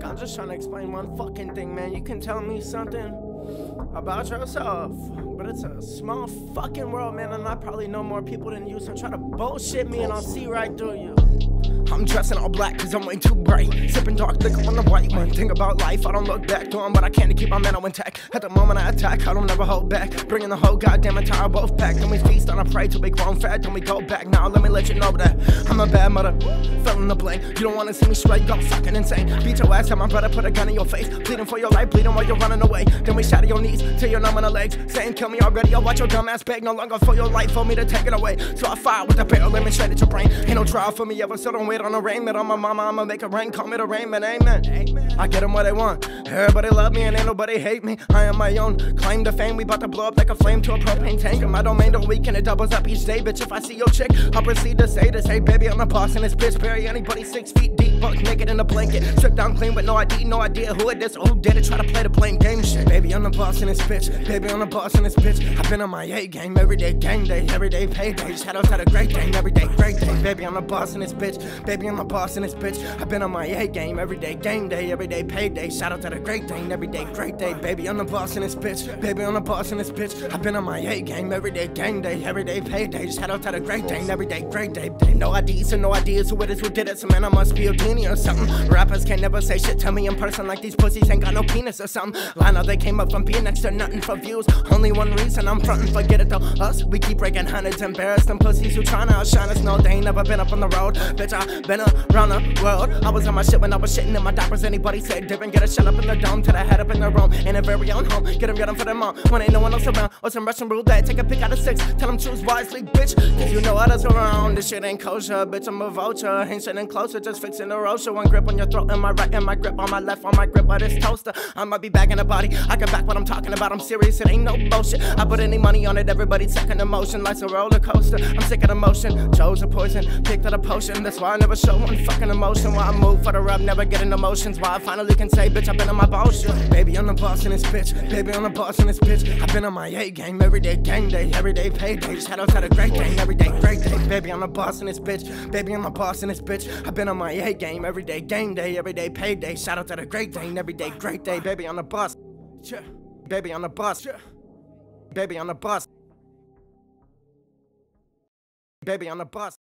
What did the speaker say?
Look, I'm just trying to explain one fucking thing, man. You can tell me something about yourself. But it's a small fucking world, man, and I probably know more people than you. So try to bullshit me and I'll see right through you. I'm dressing all black cause I'm way too bright. Sipping dark liquor on the white one. Think about life, I don't look back to but I can't keep my mental intact. At the moment I attack, I don't never hold back. Bringing the whole goddamn entire both back. Then we feast on a prey till we grown fat. Then we go back. Now let me let you know that I'm a bad mother. Fill in the blank. You don't wanna see me straight, go fucking insane. Beat your ass, have my brother put a gun in your face. Bleeding for your life, bleeding while you're running away. Then we shatter your knees till you're numb in the legs. Saying kill me already, I'll watch your dumb ass beg. No longer for your life, for me to take it away. So I fire with the barrel, lemon straight at your brain. Ain't no trial for me ever, so don't wait on the rain. on my mama, I'ma make it rain, call me the rain man. amen. I get them what they want. Everybody love me and ain't nobody hate me. I am my own. Claim the fame, we bout to blow up like a flame to a propane tank. My domain don't weaken, it doubles up each day. Bitch, if I see your chick, I'll proceed to say this. Hey, baby, I'm the boss in this bitch. Bury anybody six feet deep, buck naked in a blanket. Stripped down clean with no ID, no idea who it is or who did it. Try to play the blame game shit. Baby, I'm the boss in this bitch. Baby, I'm the boss in this bitch. I've been on my A game every day, gang day, every day, payday. Out to the Great Dane, every day, great day. Baby, I'm the boss in this bitch. Baby, I'm the boss in this bitch. I've been on my A game every day, game day, every day, payday. Shout out to the Great Dane, every day, great day. Baby, I'm the boss in this bitch. Baby, I'm the boss in this bitch. I've been on my A game every day, game day, every day, payday. Shout out to the Great Dane, every day, great day. No ideas and no ideas who it is who did it. So man, I must be a genie or something. Rappers can't never say shit to me in person like these pussies ain't got no penis or something. Line up, they came up from being next to nothing for views. Only one reason I'm frontin', forget it though. Us, we keep breaking hundreds, embarrassed them pussies who tryna outshine us. No, they ain't never been up on the road. Bitch, I been around the world. I was on my shit when I was shitting in my diapers. Anybody said different, get a shut up in the dome to the head up in the room. In a very own home, get them, get them for their mom. When ain't no one else around, or some Russian roulette. Take a pick out of six, tell them choose wisely, bitch. Cause you know others around. This shit ain't kosher, bitch. I'm a vulture. Ain't sitting closer, just fixing the roaster. One grip on your throat, and my right, and my grip on my left, on my grip of this toaster. I might be in the body. I can back what I'm talking about. I'm serious, it ain't no bullshit. I put any money on it, everybody's second emotion, like a roller coaster. I'm sick of emotion, chose a poison, picked out a potion. That's why I never show one fucking emotion. Why I move for the rap, never getting emotions. Why I finally can say, bitch, I've been on my bullshit. Baby, I'm the boss in this bitch. Baby, I'm the boss in this bitch. I've been on my A game every day, game day, every day, payday. Out to the great day, every day, great day. Baby, I'm the boss in this bitch. Baby, I'm the boss in this bitch. I've been on my A game every day, game day, every day, payday. Out to the great day, every day, great day. Baby, I'm the boss. Baby, on the bus. Baby, on the bus. Baby, on the bus.